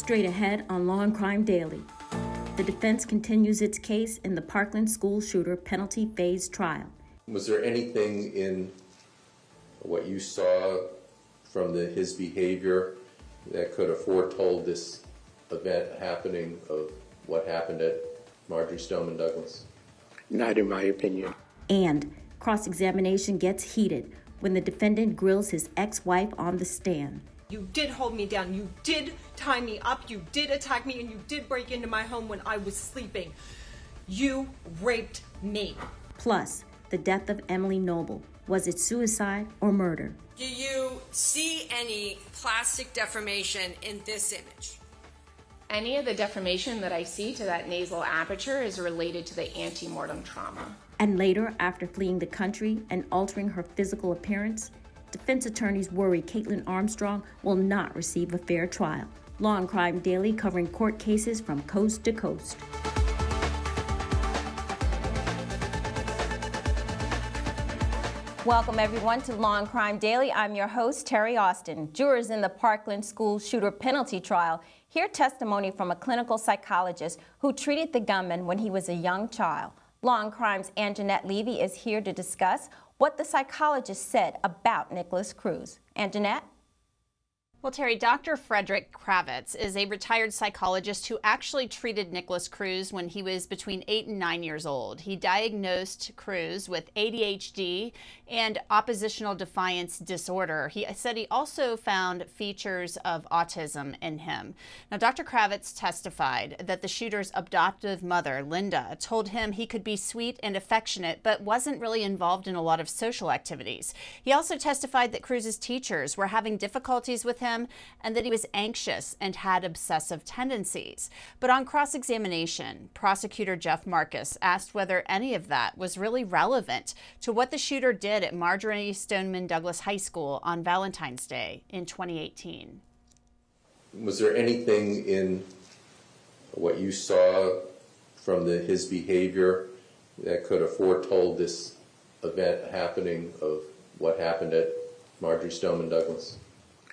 Straight ahead on Law and Crime Daily. The defense continues its case in the Parkland school shooter penalty phase trial. Was there anything in what you saw from the, his behavior that could have foretold this event happening of what happened at Marjory Stoneman Douglas? Not in my opinion. And cross examination gets heated when the defendant grills his ex wife on the stand. You did hold me down. You did tie me up. You did attack me. And you did break into my home when I was sleeping. You raped me. Plus, the death of Emily Noble. Was it suicide or murder? Do you see any plastic deformation in this image? Any of the deformation that I see to that nasal aperture is related to the antemortem trauma. And later, after fleeing the country and altering her physical appearance, defense attorneys worry Kaitlin Armstrong will not receive a fair trial. Law and Crime Daily covering court cases from coast to coast. Welcome, everyone, to Law and Crime Daily. I'm your host, Terri Austin. Jurors in the Parkland school shooter penalty trial hear testimony from a clinical psychologist who treated the gunman when he was a young child. Law and Crime's Angenette Levy is here to discuss what the psychologist said about Nikolas Cruz. Angenette? Well, Terri, Dr. Frederick Kravitz is a retired psychologist who actually treated Nikolas Cruz when he was between eight and nine years old. He diagnosed Cruz with ADHD and oppositional defiance disorder. He said he also found features of autism in him. Now, Dr. Kravitz testified that the shooter's adoptive mother, Linda, told him he could be sweet and affectionate, but wasn't really involved in a lot of social activities. He also testified that Cruz's teachers were having difficulties with him him and that he was anxious and had obsessive tendencies. But on cross examination, prosecutor Jeff Marcus asked whether any of that was really relevant to what the shooter did at Marjory Stoneman Douglas High School on Valentine's Day in 2018. Was there anything in what you saw from the, his behavior that could have foretold this event happening of what happened at Marjory Stoneman Douglas?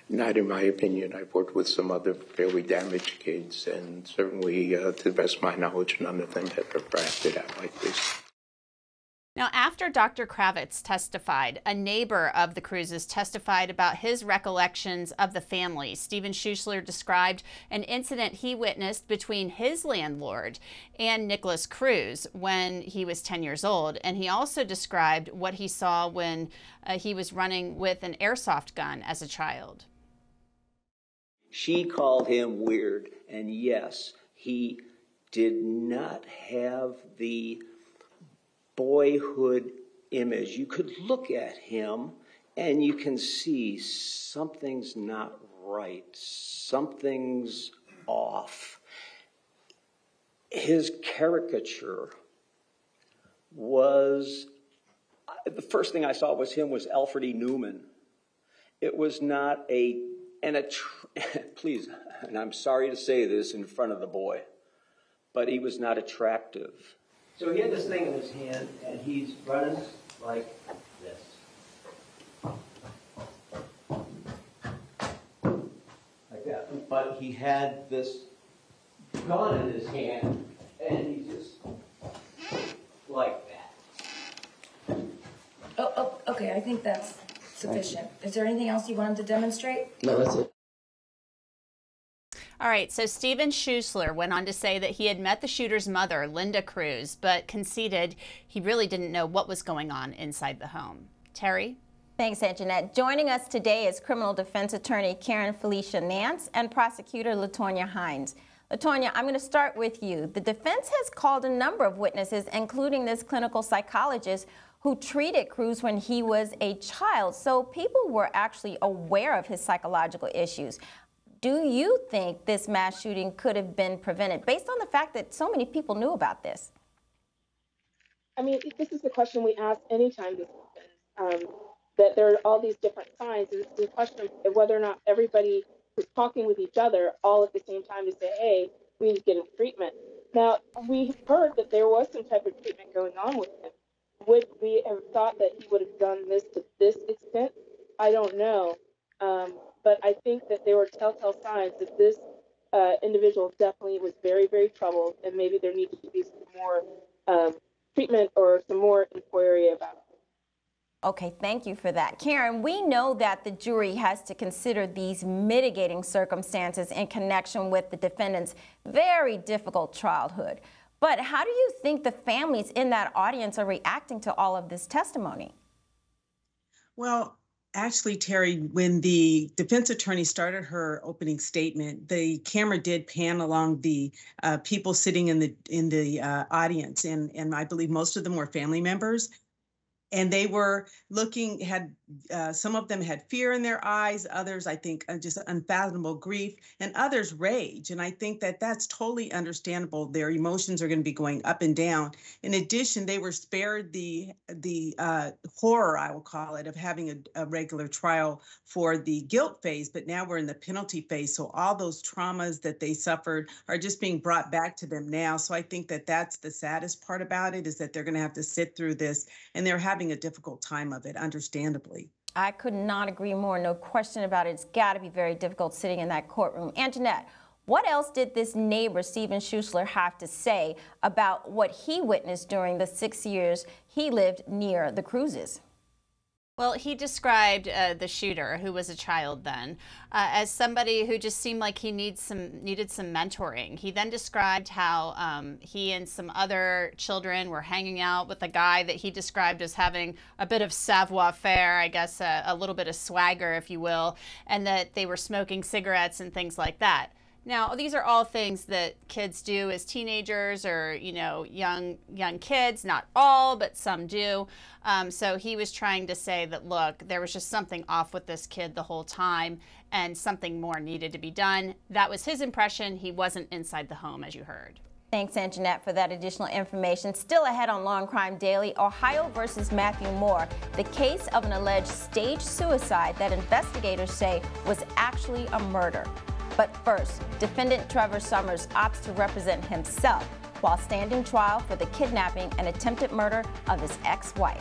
Not in my opinion. I've worked with some other fairly damaged kids, and certainly, uh, to the best of my knowledge, none of them have ever acted out like this. Now, after Dr. Kravitz testified, a neighbor of the Cruzes testified about his recollections of the family. Stephen Schuessler described an incident he witnessed between his landlord and Nikolas Cruz when he was 10 years old. And he also described what he saw when uh, he was running with an airsoft gun as a child. She called him weird, and yes, he did not have the boyhood image. You could look at him and you can see something's not right, something's off. His caricature was the first thing I saw was him was Alfred E. Neuman. It was not a and a please, and I'm sorry to say this in front of the boy, but he was not attractive. So he had this thing in his hand, and he's running like this. Like that. But he had this gun in his hand, and he just like that. Oh, oh, okay, I think that's sufficient. Is there anything else you want him to demonstrate? No, that's it. All right, so Stephen Schusler went on to say that he had met the shooter's mother, Linda Cruz, but conceded he really didn't know what was going on inside the home. Terri? Thanks, Angenette. Joining us today is criminal defense attorney Karen Felecia Nance and prosecutor Latonia Hines. Latonia, I'm going to start with you. The defense has called a number of witnesses, including this clinical psychologist who treated Cruz when he was a child. So people were actually aware of his psychological issues. Do you think this mass shooting could have been prevented based on the fact that so many people knew about this? I mean, this is the question we ask anytime this happens. Um, that there are all these different signs. And it's the question of whether or not everybody is talking with each other all at the same time to say, hey, we need to get him treatment. Now, we heard that there was some type of treatment going on with him. Would we have thought that he would have done this to this extent? I don't know. Um, but I think that there were telltale signs that this uh, individual definitely was very, very troubled, and maybe there needed to be some more um, treatment or some more inquiry about it. Okay, thank you for that. Karen, we know that the jury has to consider these mitigating circumstances in connection with the defendant's very difficult childhood. But how do you think the families in that audience are reacting to all of this testimony? Well, actually, Terri, when the defense attorney started her opening statement, the camera did pan along the uh, people sitting in the in the uh, audience, and and I believe most of them were family members and they were looking had uh, some of them had fear in their eyes others i think uh, just unfathomable grief and others rage and i think that that's totally understandable. Their emotions are going to be going up and down. In addition they were spared the the uh, horror i will call it of having a, a regular trial for the guilt phase but now we're in the penalty phase so all those traumas that they suffered are just being brought back to them now. So i think that that's the saddest part about it is that they're going to have to sit through this and they're having having a difficult time of it, understandably. I could not agree more. No question about it. It's got to be very difficult sitting in that courtroom. Angenette, what else did this neighbor, Stephen Schuessler, have to say about what he witnessed during the six years he lived near the Cruzes? Well, he described uh, the shooter, who was a child then, uh, as somebody who just seemed like he needs some needed some mentoring. He then described how um, he and some other children were hanging out with a guy that he described as having a bit of savoir-faire, I guess, a, a little bit of swagger, if you will, and that they were smoking cigarettes and things like that. Now, these are all things that kids do as teenagers or, you know, young young kids. Not all, but some do. Um, so he was trying to say that, look, there was just something off with this kid the whole time and something more needed to be done. That was his impression. He wasn't inside the home, as you heard. Thanks, Angenette, for that additional information. Still ahead on Law and Crime Daily, Ohio versus Matthew Moore, the case of an alleged staged suicide that investigators say was actually a murder. But first, defendant Trevor Summers opts to represent himself while standing trial for the kidnapping and attempted murder of his ex-wife.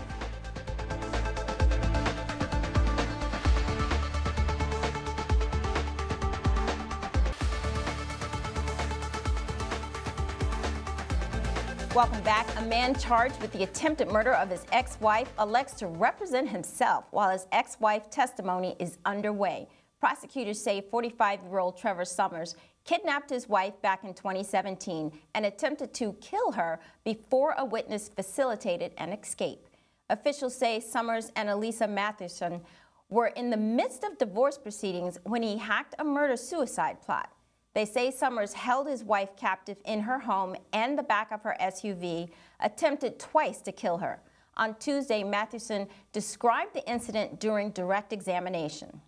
Welcome back. A man charged with the attempted murder of his ex-wife elects to represent himself while his ex-wife testimony is underway. Prosecutors say 45 year old Trevor Summers kidnapped his wife back in 2017 and attempted to kill her before a witness facilitated an escape. Officials say Summers and Elisa Matheson were in the midst of divorce proceedings when he hacked a murder suicide plot. They say Summers held his wife captive in her home and the back of her SUV, attempted twice to kill her. On Tuesday, Matheson described the incident during direct examination.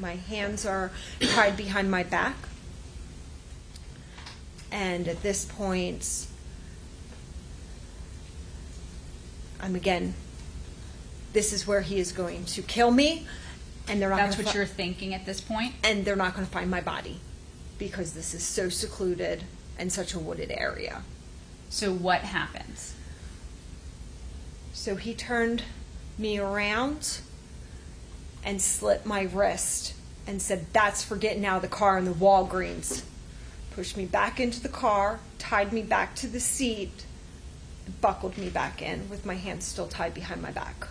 My hands are tied behind my back. And at this point, I'm again, this is where he is going to kill me. And they're not That's what you're thinking at this point? And they're not going to find my body because this is so secluded and such a wooded area. So what happens? So he turned me around and slit my wrist and said, That's for getting out of the car in the Walgreens. Pushed me back into the car, tied me back to the seat, buckled me back in with my hands still tied behind my back.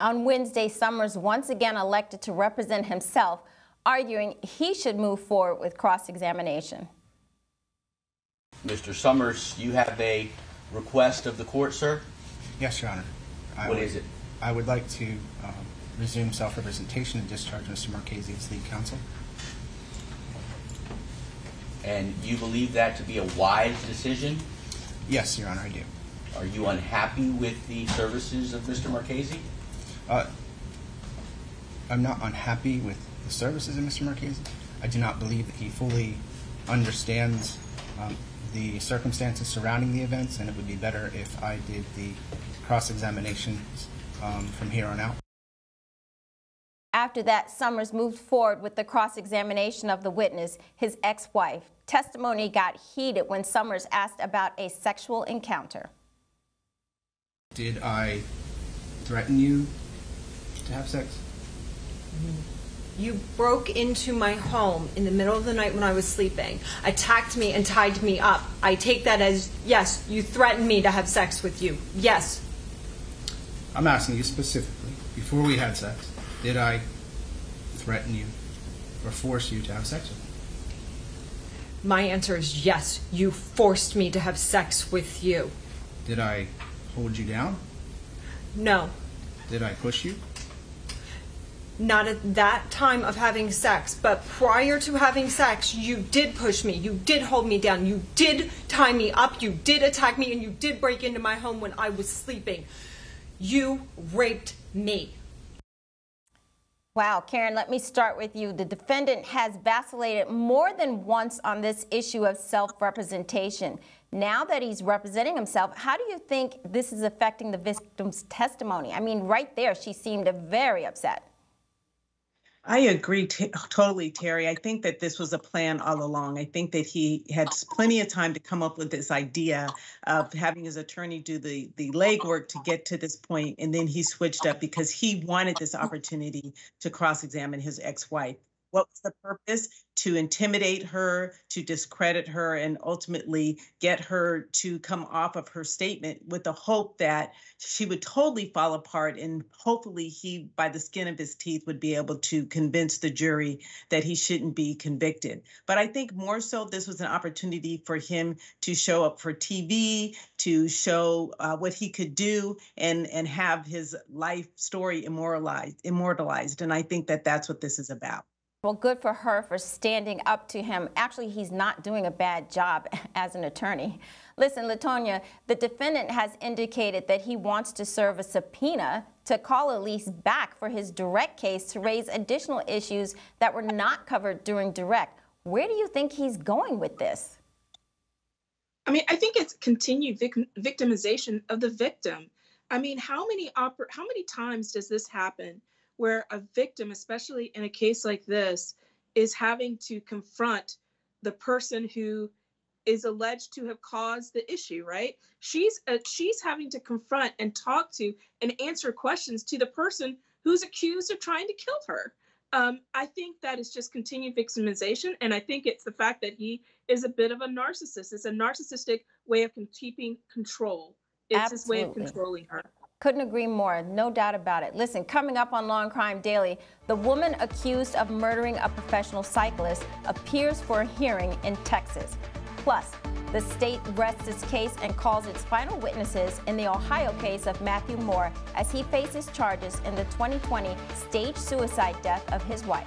On Wednesday, Summers once again elected to represent himself, arguing he should move forward with cross examination. Mr. Summers, you have a request of the court, sir? Yes, Your Honor. I What would- is it? I would like to um, resume self-representation and discharge Mr. Marchese as lead counsel. And you believe that to be a wise decision? Yes, Your Honor, I do. Are you unhappy with the services of Mr. Marchese? Uh, I'm not unhappy with the services of Mr. Marchese. I do not believe that he fully understands um, the circumstances surrounding the events, and it would be better if I did the cross-examinations um, from here on out. After that, Summers moved forward with the cross examination of the witness, his ex wife. Testimony got heated when Summers asked about a sexual encounter. Did I threaten you to have sex? You broke into my home in the middle of the night when I was sleeping, attacked me, and tied me up. I take that as yes, you threatened me to have sex with you. Yes. I'm asking you specifically, before we had sex, did I threaten you or force you to have sex with me? My answer is yes, you forced me to have sex with you. Did I hold you down? No. Did I push you? Not at that time of having sex, but prior to having sex, you did push me. You did hold me down. You did tie me up. You did attack me, and you did break into my home when I was sleeping. You raped me. Wow, Karen, let me start with you. The defendant has vacillated more than once on this issue of self representation. Now that he's representing himself, how do you think this is affecting the victim's testimony? I mean, right there, she seemed very upset. I agree t- totally, Terri. I think that this was a plan all along. I think that he had plenty of time to come up with this idea of having his attorney do the the legwork to get to this point, and then he switched up because he wanted this opportunity to cross-examine his ex-wife. What was the purpose? To intimidate her, to discredit her, and ultimately get her to come off of her statement with the hope that she would totally fall apart. And hopefully, he, by the skin of his teeth, would be able to convince the jury that he shouldn't be convicted. But I think more so, this was an opportunity for him to show up for TV, to show uh, what he could do, and, and have his life story immortalized, immortalized. And I think that that's what this is about. Well, good for her for standing up to him. Actually, he's not doing a bad job as an attorney. Listen, Latonia, the defendant has indicated that he wants to serve a subpoena to call Elise back for his direct case to raise additional issues that were not covered during direct. Where do you think he's going with this? I mean, I think it's continued vic- victimization of the victim. I mean, how many oper- how many times does this happen? Where a victim, especially in a case like this, is having to confront the person who is alleged to have caused the issue right? She's uh, she's having to confront and talk to and answer questions to the person who's accused of trying to kill her. Um, i think that is just continued victimization and i think it's the fact that he is a bit of a narcissist. It's a narcissistic way of keeping control. It's Absolutely. his way of controlling her couldn't agree more, no doubt about it. Listen, coming up on Law and Crime Daily, the woman accused of murdering a professional cyclist appears for a hearing in Texas. Plus, the state rests its case and calls its final witnesses in the Ohio case of Matthew Moore as he faces charges in the 2020 staged suicide death of his wife.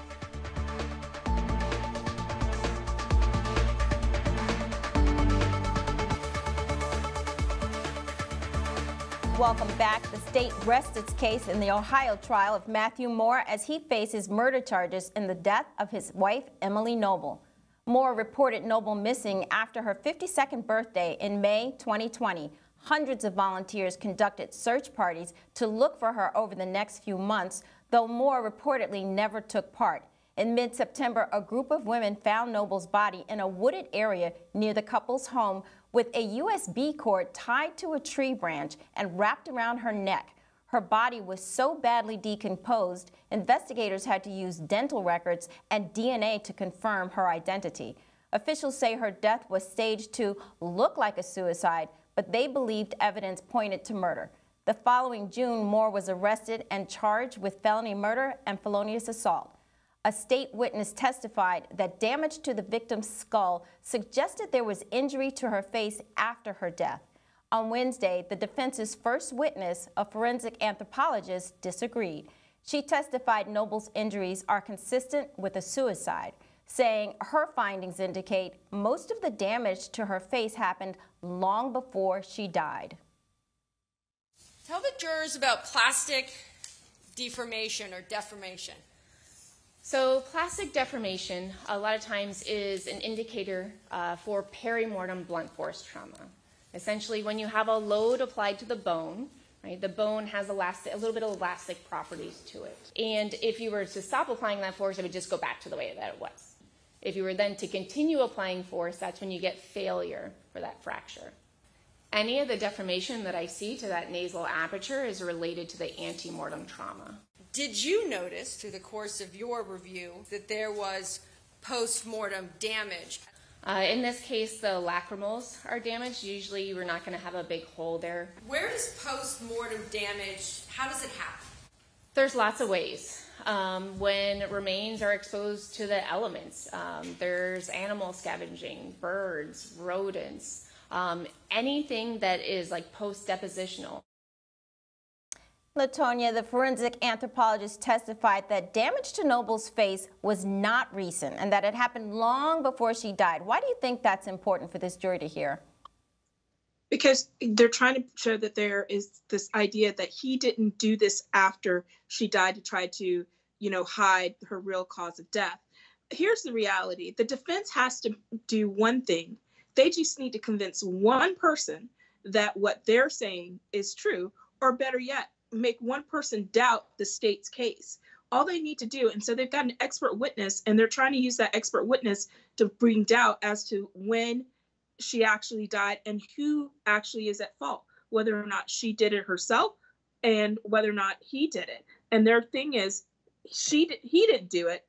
Welcome back. The state rests its case in the Ohio trial of Matthew Moore as he faces murder charges in the death of his wife, Emily Noble. Moore reported Noble missing after her 52nd birthday in May 2020. Hundreds of volunteers conducted search parties to look for her over the next few months, though Moore reportedly never took part. In mid September, a group of women found Noble's body in a wooded area near the couple's home with a USB cord tied to a tree branch and wrapped around her neck. Her body was so badly decomposed, investigators had to use dental records and DNA to confirm her identity. Officials say her death was staged to look like a suicide, but they believed evidence pointed to murder. The following June, Moore was arrested and charged with felony murder and felonious assault. A state witness testified that damage to the victim's skull suggested there was injury to her face after her death. On Wednesday, the defense's first witness, a forensic anthropologist, disagreed. She testified Noble's injuries are consistent with a suicide, saying her findings indicate most of the damage to her face happened long before she died. Tell the jurors about plastic deformation or deformation. So plastic deformation a lot of times is an indicator uh, for perimortem blunt force trauma. Essentially, when you have a load applied to the bone, right, the bone has elastic, a little bit of elastic properties to it. And if you were to stop applying that force, it would just go back to the way that it was. If you were then to continue applying force, that's when you get failure for that fracture. Any of the deformation that I see to that nasal aperture is related to the antemortem trauma. Did you notice through the course of your review that there was post mortem damage? Uh, in this case, the lacrimals are damaged. Usually, we're not going to have a big hole there. Where does post mortem damage, how does it happen? There's lots of ways. Um, when remains are exposed to the elements, um, there's animal scavenging, birds, rodents, um, anything that is like post depositional. Latonia, the forensic anthropologist testified that damage to Noble's face was not recent and that it happened long before she died. Why do you think that's important for this jury to hear? Because they're trying to show that there is this idea that he didn't do this after she died to try to, you know, hide her real cause of death. Here's the reality the defense has to do one thing, they just need to convince one person that what they're saying is true, or better yet, make one person doubt the state's case. All they need to do, and so they've got an expert witness, and they're trying to use that expert witness to bring doubt as to when she actually died and who actually is at fault, whether or not she did it herself and whether or not he did it. And their thing is, she he didn't do it.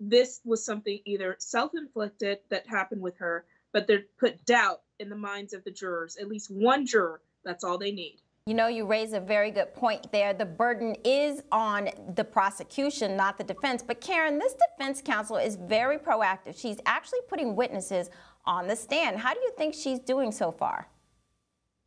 This was something either self-inflicted that happened with her, but they put doubt in the minds of the jurors. At least one juror. That's all they need. You know, you raise a very good point there. The burden is on the prosecution, not the defense. But Karen, this defense counsel is very proactive. She's actually putting witnesses on the stand. How do you think she's doing so far?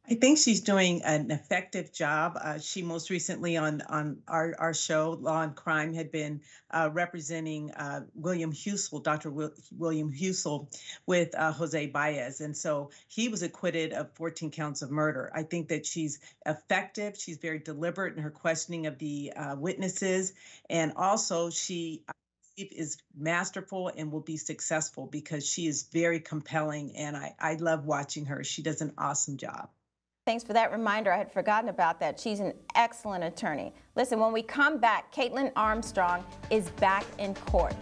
I think she's doing an effective job. Uh, she most recently on on our, our show, Law and Crime, had been uh, representing uh, William Husel, Dr. Wil- William Husel, with uh, Jose Baez, and so he was acquitted of 14 counts of murder. I think that she's effective. She's very deliberate in her questioning of the uh, witnesses, and also she is masterful and will be successful because she is very compelling and I, I love watching her. She does an awesome job. Thanks for that reminder. I had forgotten about that. She's an excellent attorney. Listen, when we come back, Kaitlin Armstrong is back in court.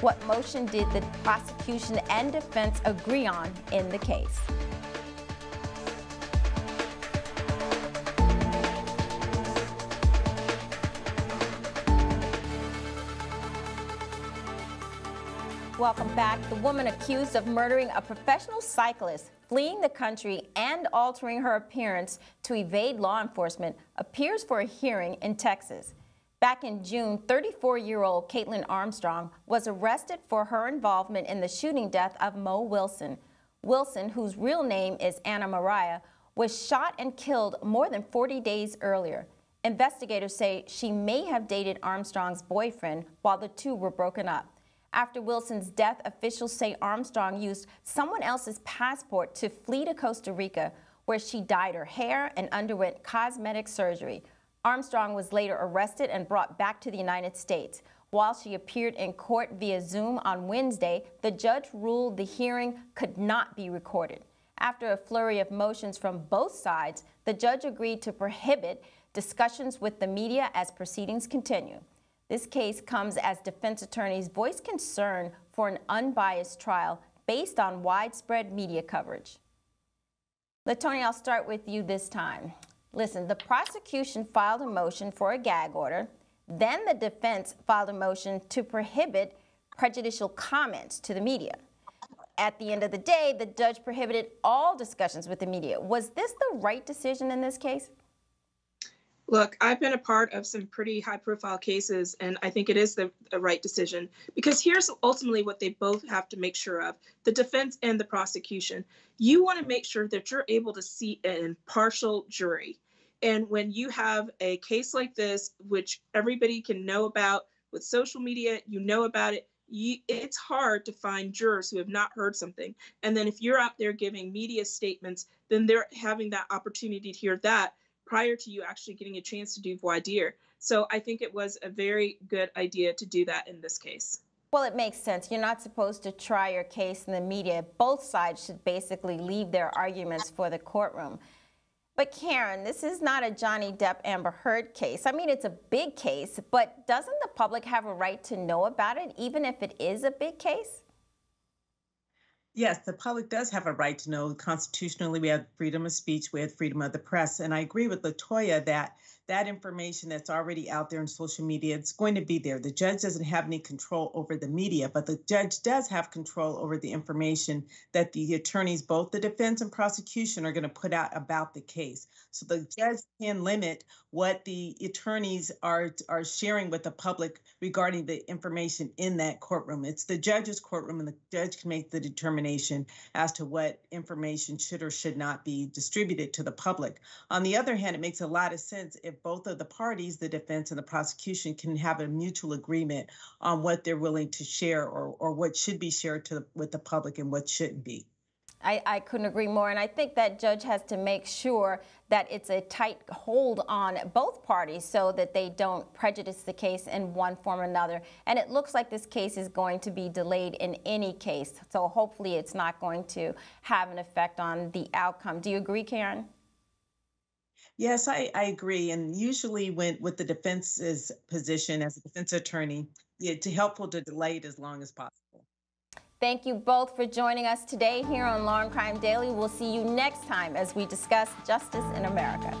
What motion did the prosecution and defense agree on in the case? Welcome back. The woman accused of murdering a professional cyclist, fleeing the country, and altering her appearance to evade law enforcement appears for a hearing in Texas. Back in June, 34 year old Kaitlin Armstrong was arrested for her involvement in the shooting death of Mo Wilson. Wilson, whose real name is Anna Moriah, was shot and killed more than 40 days earlier. Investigators say she may have dated Armstrong's boyfriend while the two were broken up. After Wilson's death, officials say Armstrong used someone else's passport to flee to Costa Rica, where she dyed her hair and underwent cosmetic surgery. Armstrong was later arrested and brought back to the United States. While she appeared in court via Zoom on Wednesday, the judge ruled the hearing could not be recorded. After a flurry of motions from both sides, the judge agreed to prohibit discussions with the media as proceedings continue. This case comes as defense attorneys voice concern for an unbiased trial based on widespread media coverage. Latonia, I'll start with you this time. Listen, the prosecution filed a motion for a gag order. Then the defense filed a motion to prohibit prejudicial comments to the media. At the end of the day, the judge prohibited all discussions with the media. Was this the right decision in this case? Look, I've been a part of some pretty high profile cases, and I think it is the, the, right decision because here's ultimately what they both have to make sure of the defense and the prosecution. You want to make sure that you're able to see an impartial jury. And when you have a case like this, which everybody can know about with social media, you know about it. You, it's hard to find jurors who have not heard something. And then if you're out there giving media statements, then they're having that opportunity to hear that prior to you actually getting a chance to do voir dire. So I think it was a very good idea to do that in this case. Well, it makes sense. You're not supposed to try your case in the media. Both sides should basically leave their arguments for the courtroom. But Karen, this is not a Johnny Depp Amber Heard case. I mean, it's a big case, but doesn't the public have a right to know about it, even if it is a big case? Yes, the public does have a right to know. Constitutionally, we have freedom of speech, we have freedom of the press. And I agree with Latoya that that information that's already out there in social media, it's going to be there. The judge doesn't have any control over the media, but the judge does have control over the information that the attorneys, both the defense and prosecution, are going to put out about the case. So the judge can limit what the attorneys are are sharing with the public regarding the information in that courtroom. It's the judge's courtroom, and the judge can make the determination as to what information should or should not be distributed to the public. On the other hand, it makes a lot of sense if both of the parties, the defense and the prosecution, can have a mutual agreement on what they're willing to share or, or what should be shared to with the public and what shouldn't be. I, I, couldn't agree more. And I think that judge has to make sure that it's a tight hold on both parties so that they don't prejudice the case in one form or another. And it looks like this case is going to be delayed in any case. So hopefully it's not going to have an effect on the outcome. Do you agree, Karen? Yes, I, I agree. And usually, when with the defense's position as a defense attorney, it's helpful to delay it as long as possible. Thank you both for joining us today here on Law and Crime Daily. We'll see you next time as we discuss justice in America.